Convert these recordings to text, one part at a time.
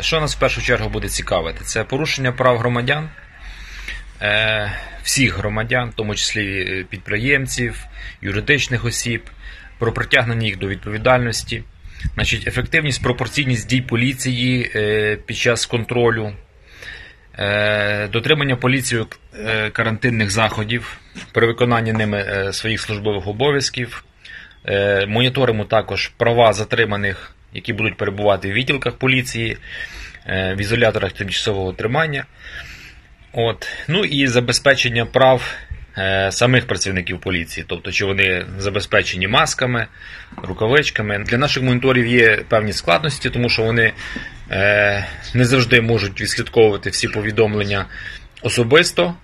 Що нас в першу чергу буде цікавити? Це порушення прав громадян, е, всіх громадян, в тому числі е, підприємців, юридичних осіб, про притягнення їх до відповідальності, значить, ефективність, пропорційність дій поліції е, під час контролю, дотримання поліцією карантинних заходів при виконанні ними своїх службових обов'язків. Моніторимо також права затриманих, які будуть перебувати в відділках поліції, е, в ізоляторах тимчасового тримання. От. Ну і забезпечення прав е, самих працівників поліції, тобто, чи вони забезпечені масками, рукавичками. Для наших моніторів є певні складності, тому що вони е, не завжди можуть відслідковувати всі повідомлення особисто.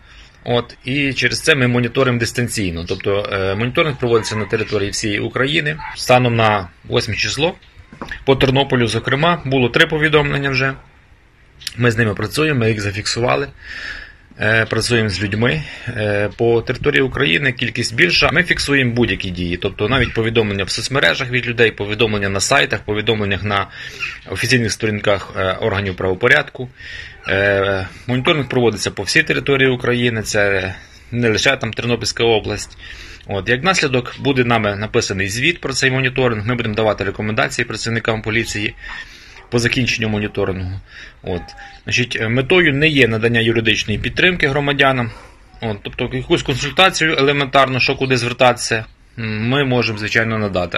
От, і через це ми моніторимо дистанційно. Тобто моніторинг проводиться на території всієї України. Станом на 8 число по Тернополю, зокрема, було три повідомлення вже. Ми з ними працюємо, ми їх зафіксували. Е, Працюємо з людьми Е, по території України. Кількість більша. Ми фіксуємо будь-які дії, тобто навіть повідомлення в соцмережах від людей, повідомлення на сайтах, повідомленнях на офіційних сторінках е, органів правопорядку. Моніторинг проводиться по всій території України. Це не лише там Тернопільська область. От, як наслідок буде нами написаний звіт про цей моніторинг. Ми будемо давати рекомендації працівникам поліції по закінченню моніторингу. От. Значить, метою не є надання юридичної підтримки громадянам. От, тобто якусь консультацію елементарно, що куди звертатися, ми можемо, звичайно, надати.